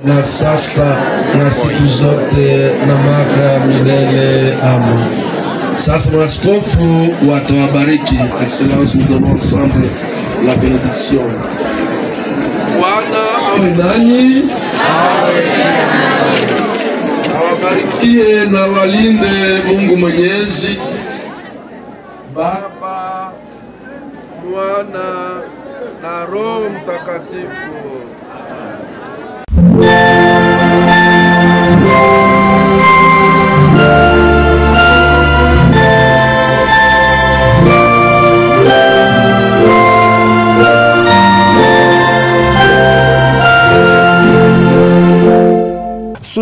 na sasa na siku zote na maka milele. Amen. Sasa maaskofu watawabariki. Excellence, nous donnons ensemble la bénédiction. Bwana awe nanyi, awabarikie na walinde Mungu Mwenyezi, Baba, Mwana na Roho Mtakatifu.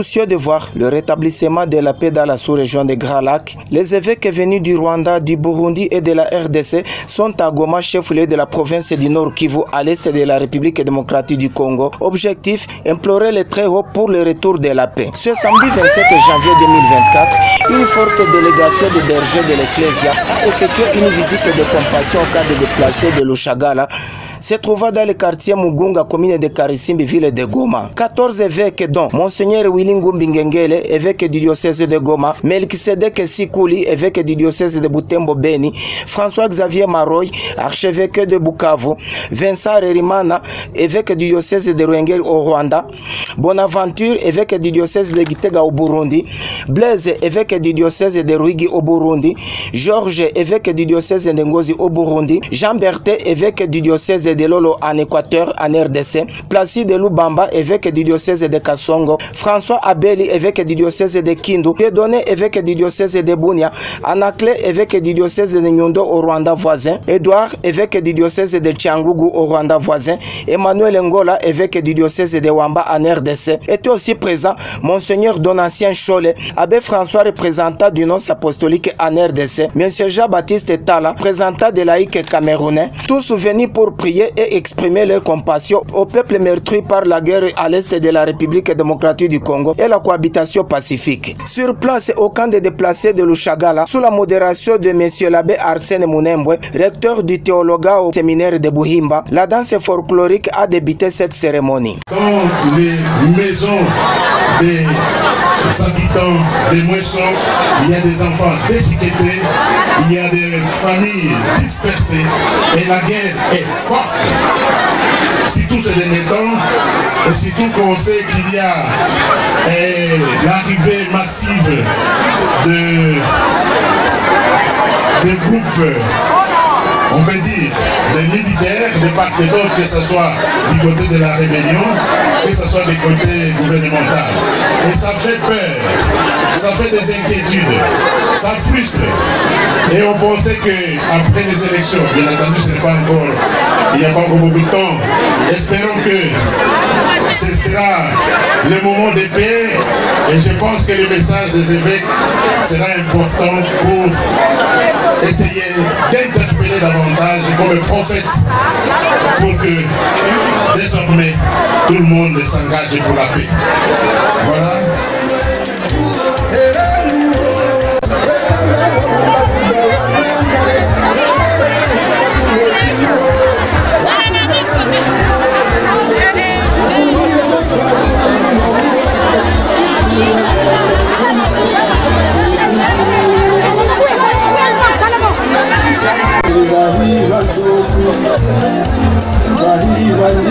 Soucieux de voir le rétablissement de la paix dans la sous-région des Grands Lacs, les évêques venus du Rwanda, du Burundi et de la RDC sont à Goma, chef-lieu de la province du Nord Kivu, à l'est de la République démocratique du Congo. Objectif, implorer les très hauts pour le retour de la paix. Ce samedi 27 janvier 2024, une forte délégation de bergers de l'Ecclésia a effectué une visite de compassion au cas de déplacés de Lushagala se trouva dans le quartier Mugunga, commune de Karisimbi, ville de Goma. 14 évêques dont Monseigneur Willy Ngumbi évêque du diocèse de Goma, Melkisedek Sikuli, évêque du diocèse de Butembo Beni, François-Xavier Maroy, archevêque de Bukavu, Vincent Rerimana, évêque du diocèse de Ruengeri au Rwanda, Bonaventure, évêque du diocèse de Gitega au Burundi, Blaise, évêque du diocèse de Ruigi au Burundi, Georges, évêque du diocèse de Ngozi au Burundi, Jean Berthe, évêque du diocèse de Lolo en Équateur, en RDC, Placide Lubamba, évêque du diocèse de Kasongo, François Abeli, évêque du diocèse de Kindu, Dieudonné, évêque du diocèse de Bunia, Anaclé, évêque du diocèse de Nyondo au Rwanda voisin, Edouard, évêque du diocèse de Tchangougou au Rwanda voisin, Emmanuel Ngola, évêque du diocèse de Wamba en RDC, était aussi présent Monseigneur Donatien Cholet, abbé François, représentant du nonce apostolique en RDC, Monsieur Jean-Baptiste Tala, représentant de laïcs camerounais, tous venus pour prier et exprimer leur compassion au peuple meurtri par la guerre à l'est de la République démocratique du Congo et la cohabitation pacifique. Sur place, au camp des déplacés de Lushagala, sous la modération de M. l'abbé Arsène Mounembwe, recteur du théologat au séminaire de Buhimba, la danse folklorique a débuté cette cérémonie. Habitants des moissons, il y a des enfants déchiquetés, il y a des familles dispersées et la guerre est forte. Si tous ces derniers temps, et surtout qu'on sait qu'il y a eh, l'arrivée massive de, de groupes on peut dire, des militaires de part et d'autre, que ce soit du côté de la rébellion, que ce soit du côté gouvernemental. Et ça fait peur, ça fait des inquiétudes, ça frustre. Et on pensait qu'après les élections, bien entendu, ce n'est pas encore, il n'y a pas encore beaucoup de temps, espérons que ce sera le moment de paix. Et je pense que le message des évêques sera important pour essayer d'interpeller davantage comme prophète pour que désormais tout le monde s'engage pour la paix. Voilà. Wahid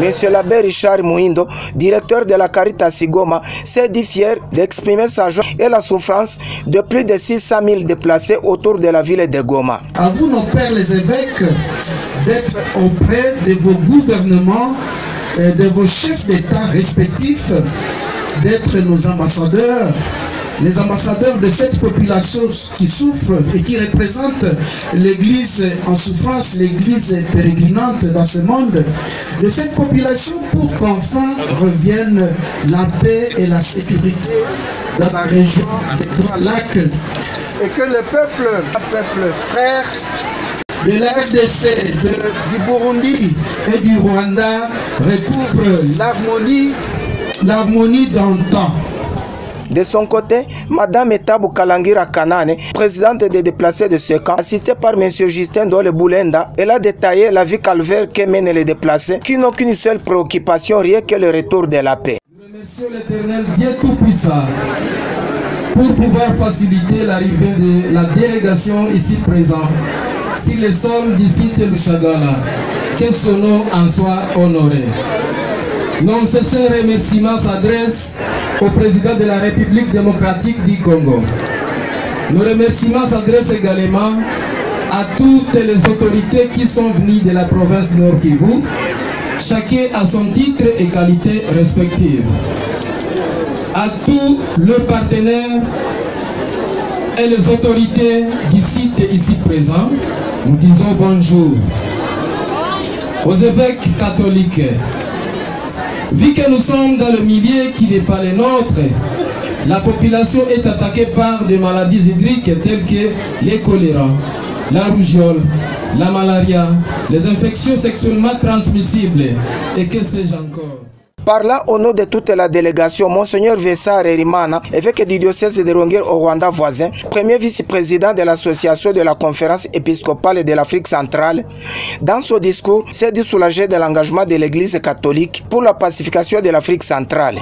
M. l'abbé Richard Mouindo, directeur de la Caritas Sigoma, s'est dit fier d'exprimer sa joie et la souffrance de plus de 600 000 déplacés autour de la ville de Goma. À vous, nos pères les évêques, d'être auprès de vos gouvernements et de vos chefs d'État respectifs, d'être nos ambassadeurs les ambassadeurs de cette population qui souffre et qui représente l'Église en souffrance, l'Église pérégrinante dans ce monde, de cette population pour qu'enfin revienne la paix et la sécurité dans la région des Grands Lacs et que le peuple, le peuple frère de la RDC, de, du Burundi et du Rwanda recouvre l'harmonie, l'harmonie dans le temps. De son côté, Madame Etabou Kalangira Kanane, présidente des déplacés de ce camp, assistée par M. Justin Dole Boulenda, elle a détaillé la vie calvaire que mènent les déplacés, qui n'ont qu'une seule préoccupation, rien que le retour de la paix. Remercions l'éternel Dieu Tout-Puissant pour pouvoir faciliter l'arrivée de la délégation ici présente sur les sols du site de Chagala. Que son nom en soit honoré. Non cessez remerciements s'adresse au président de la République démocratique du Congo. Nos remerciements s'adressent également à toutes les autorités qui sont venues de la province Nord Kivu, chacun à son titre et qualité respective. À tous leurs partenaires et les autorités du site ici présents, nous disons bonjour. Aux évêques catholiques, Vu que nous sommes dans le milieu qui n'est pas le nôtre, la population est attaquée par des maladies hydriques telles que les choléra, la rougeole, la malaria, les infections sexuellement transmissibles et que sais-je encore? Par là, au nom de toute la délégation, Monseigneur Vessar Erimana, évêque du diocèse de Rongir au Rwanda voisin, premier vice-président de l'association de la conférence épiscopale de l'Afrique centrale, dans son discours, s'est dit soulagé de l'engagement de l'Église catholique pour la pacification de l'Afrique centrale.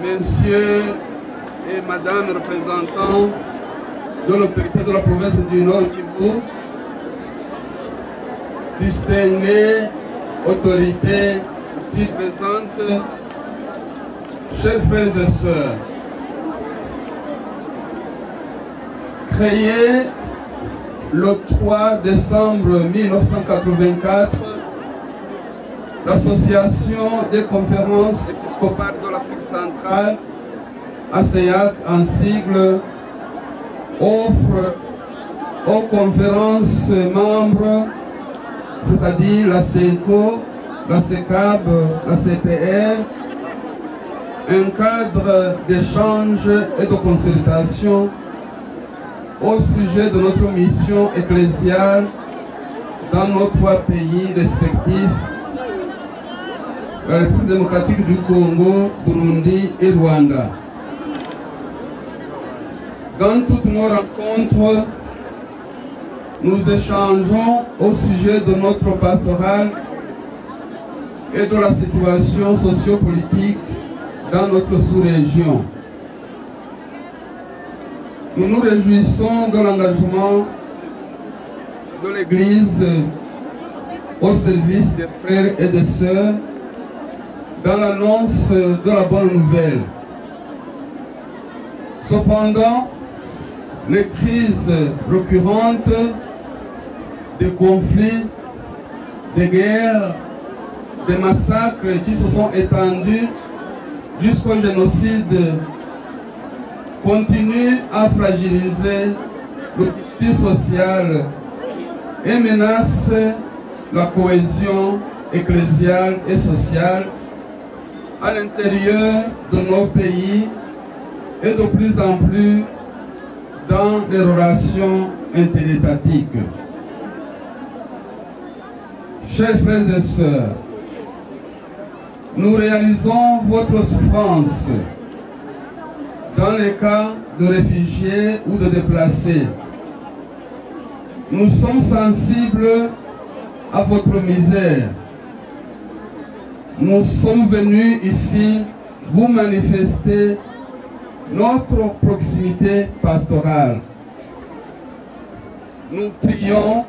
Messieurs et Madame représentants de l'autorité de la province du Nord Kivu, distinguées autorités ici présentes, chers frères et sœurs, créé le 3 décembre 1984, l'association des conférences épiscopales de l'Afrique centrale, ASEAC en sigle, offre aux conférences membres, c'est-à-dire la CECO, la CECAB, la CPR, un cadre d'échange et de consultation au sujet de notre mission ecclésiale dans nos trois pays respectifs, la République démocratique du Congo, Burundi et Rwanda. Dans toutes nos rencontres, nous échangeons au sujet de notre pastoral et de la situation sociopolitique dans notre sous-région. Nous nous réjouissons de l'engagement de l'Église au service des frères et des sœurs dans l'annonce de la bonne nouvelle. Cependant, les crises récurrentes des conflits, des guerres, des massacres qui se sont étendus jusqu'au génocide continuent à fragiliser le tissu social et menacent la cohésion ecclésiale et sociale à l'intérieur de nos pays et de plus en plus dans les relations interétatiques. Chers frères et sœurs, nous réalisons votre souffrance dans les cas de réfugiés ou de déplacés. Nous sommes sensibles à votre misère. Nous sommes venus ici vous manifester notre proximité pastorale. Nous prions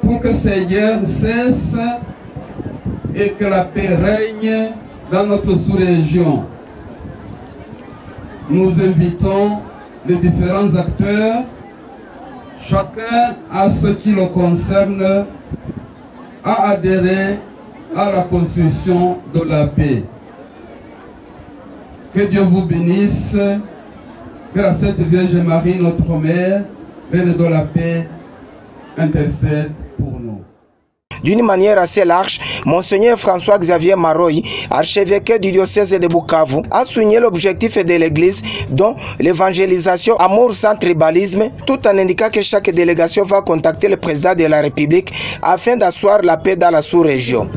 pour que ces guerres cessent et que la paix règne dans notre sous-région. Nous invitons les différents acteurs, chacun à ce qui le concerne, à adhérer à la construction de la paix. Que Dieu vous bénisse, que la Sainte Vierge Marie, notre Mère, Reine de la paix, intercède. D'une manière assez large, Monseigneur François-Xavier Maroy, archevêque du diocèse de Bukavu, a souligné l'objectif de l'Église, dont l'évangélisation, amour sans tribalisme, tout en indiquant que chaque délégation va contacter le président de la République afin d'asseoir la paix dans la sous-région.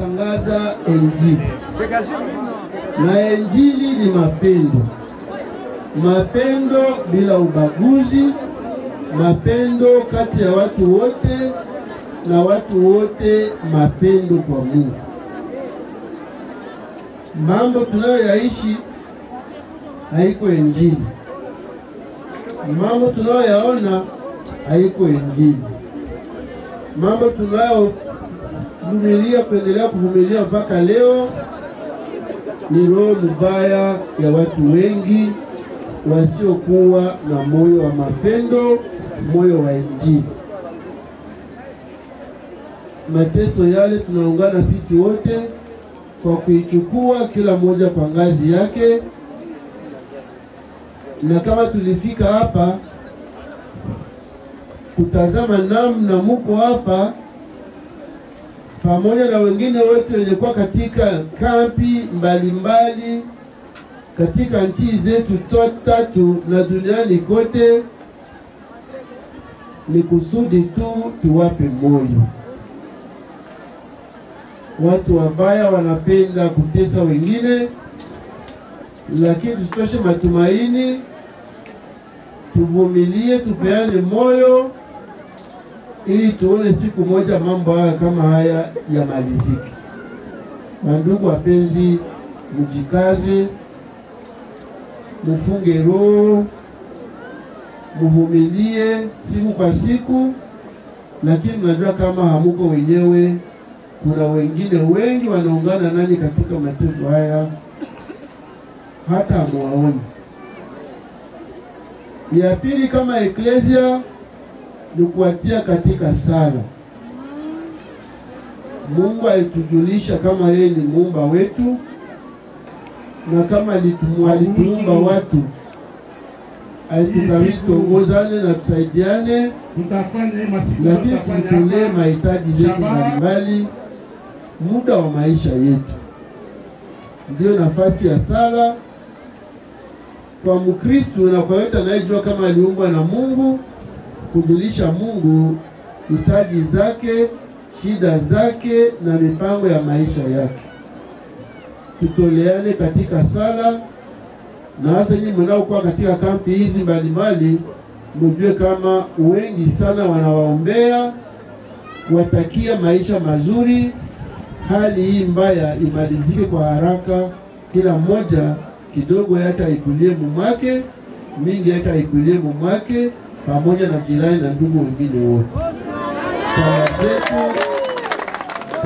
mapendo. Mapendo kati ya na watu wote mapendo kwa Mungu. Mambo tunayoyaishi haiko injili. Mambo tunayoyaona haiko injili. Mambo tunayo vumilia kuendelea kuvumilia mpaka leo ni roho mbaya ya watu wengi wasiokuwa na moyo wa mapendo, moyo wa Injili. Mateso yale tunaungana sisi wote kwa kuichukua kila mmoja kwa ngazi yake, na kama tulifika hapa kutazama namna muko hapa pamoja na wengine wote wenye kuwa katika kampi mbalimbali mbali, katika nchi zetu tatu na duniani kote, ni kusudi tu tuwape moyo. Watu wabaya wanapenda kutesa wengine, lakini tusitoshe matumaini, tuvumilie, tupeane moyo ili tuone siku moja mambo haya kama haya yamalizike. Wandugu wapenzi, mjikaze, mufunge roho, muvumilie siku kwa siku, lakini mnajua kama hamuko wenyewe, kuna wengine wengi wanaungana nanyi katika mateso haya, hata hamuwaoni. Ya pili, kama eklesia ni kuwatia katika sala. Mungu alitujulisha kama yeye ni muumba wetu na kama alituumba watu, alitukabidhi tuongozane na tusaidiane, lakini tutolee mahitaji zetu mbalimbali muda wa maisha yetu. Ndiyo nafasi ya sala kwa Mkristu na kwa yote anayejua kama aliumbwa na Mungu kujulisha Mungu hitaji zake, shida zake na mipango ya maisha yake. Tutoleane katika sala, na hasa nyinyi mnaokuwa katika kampi hizi mbalimbali, mjue kama wengi sana wanawaombea kuwatakia maisha mazuri, hali hii mbaya imalizike kwa haraka, kila mmoja kidogo hata ikulie mumwake, mingi hata aikulie mumwake pamoja na jirani na ndugu wengine wote. Sala zetu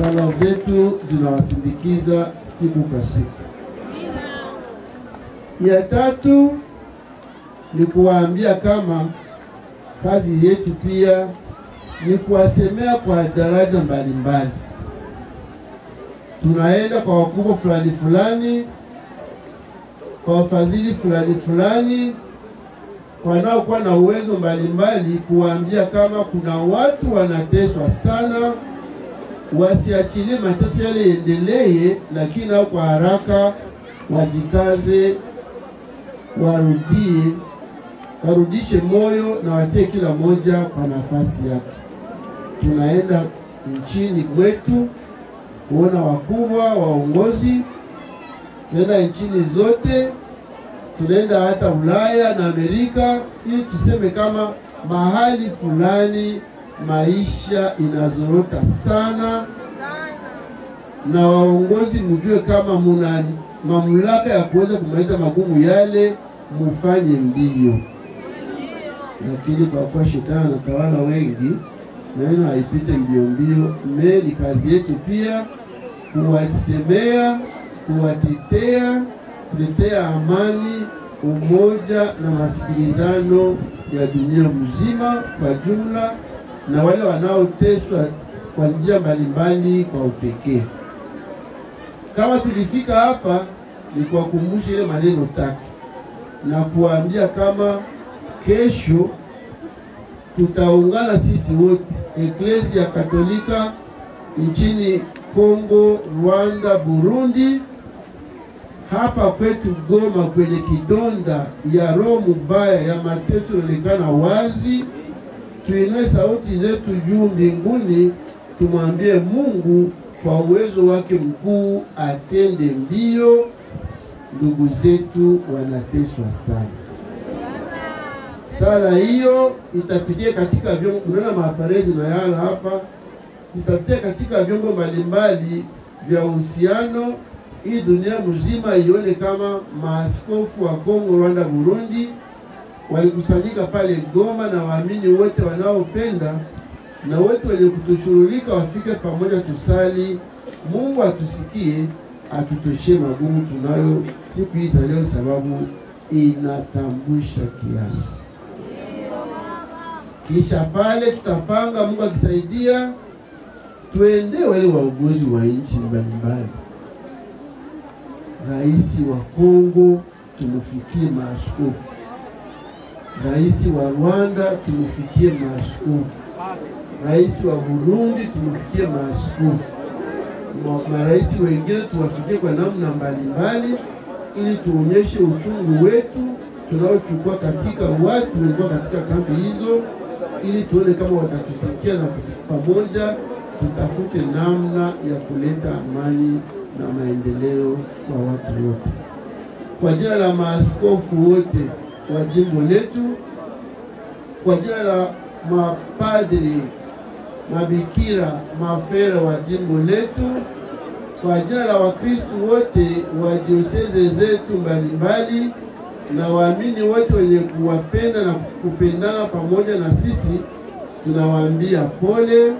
sala zetu zinawasindikiza siku kwa siku. Ya tatu ni kuwaambia kama kazi yetu pia ni kuwasemea kwa daraja mbalimbali. Tunaenda kwa wakubwa fulani fulani, kwa wafadhili fulani fulani, wanaokuwa na uwezo mbalimbali kuwaambia kama kuna watu wanateswa sana, wasiachilie mateso yale yendelee, lakini au kwa haraka wajikaze, warudie, warudishe moyo na watie kila moja kwa nafasi yake. Tunaenda nchini mwetu kuona wakubwa waongozi, tunaenda nchini zote tunaenda hata Ulaya na Amerika ili tuseme kama mahali fulani maisha inazorota sana, na waongozi mjue kama muna mamlaka ya kuweza kumaliza magumu yale, mufanye mbio. Lakini kwa kuwa shetani anatawala wengi, neno haipite mbio mbio. Me ni kazi yetu pia kuwasemea, kuwatetea, kutetea amani, umoja na masikilizano ya dunia mzima kwa jumla na wale wanaoteswa kwa njia mbalimbali kwa upekee. Kama tulifika hapa ni kuwakumbusha ile maneno tatu na kuwaambia kama kesho tutaungana sisi wote, Eklezia Katolika nchini Kongo, Rwanda, Burundi, hapa kwetu Goma, kwenye kidonda ya roho mubaya ya mateso inaonekana wazi. Tuinue sauti zetu juu mbinguni, tumwambie Mungu kwa uwezo wake mkuu atende mbio. Ndugu zetu wanateswa sana. Sala hiyo itapitia katika vyombo, unaona maaparezi na yala hapa, zitapitia katika vyombo mbalimbali vya uhusiano, ili dunia mzima ione kama maaskofu wa Kongo, Rwanda, Burundi walikusanyika pale Goma, na waamini wote wanaopenda na wote wenye kutushughulika wafike pamoja, tusali. Mungu atusikie, atutoshie magumu tunayo siku hii za leo, sababu inatambusha kiasi. Kisha pale tutapanga, Mungu akisaidia, tuende wale waongozi wa nchi mbalimbali. Rais wa Kongo tumfikie maaskofu, rais wa Rwanda tumfikie maaskofu, rais wa Burundi tumfikie maaskofu, marais wengine tuwafikie kwa namna mbalimbali, ili tuonyeshe uchungu wetu tunaochukua katika watu walikuwa katika kambi hizo, ili tuone kama watatusikia na pamoja tutafute namna ya kuleta amani na maendeleo kwa watu wote. Kwa jina la maaskofu wote wa jimbo letu, kwa jina la mapadri, mabikira, mafera wa jimbo letu, kwa jina la Wakristo wote wa dioseze zetu mbalimbali na waamini wote wenye kuwapenda na kupendana pamoja na sisi, tunawaambia pole,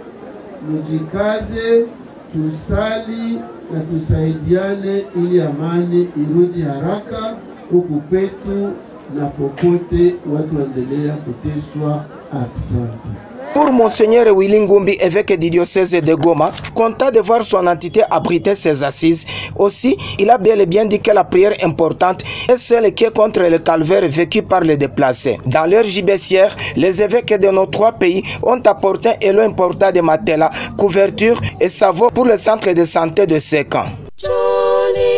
mujikaze, tusali na tusaidiane ili amani irudi haraka huku kwetu na popote watu waendelea kuteswa. Asante. Pour Monseigneur Willingumbi, évêque du diocèse de Goma, content de voir son entité abriter ses assises. Aussi, il a bel et bien dit que la prière importante est celle qui est contre le calvaire vécu par les déplacés. Dans leur gibecière, les évêques de nos trois pays ont apporté et l'ont importé de matelas, couverture et savons pour le centre de santé de Sécan. Johnny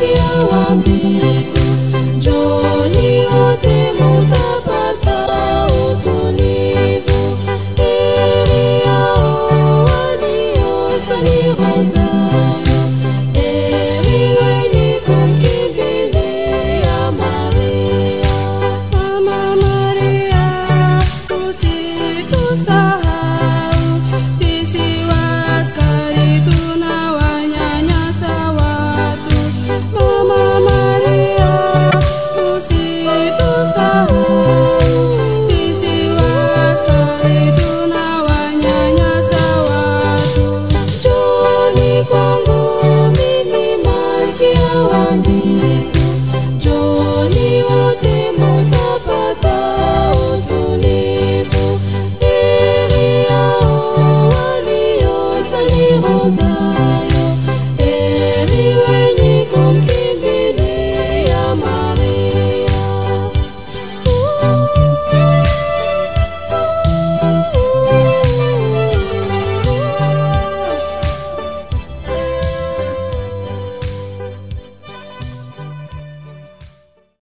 you want me.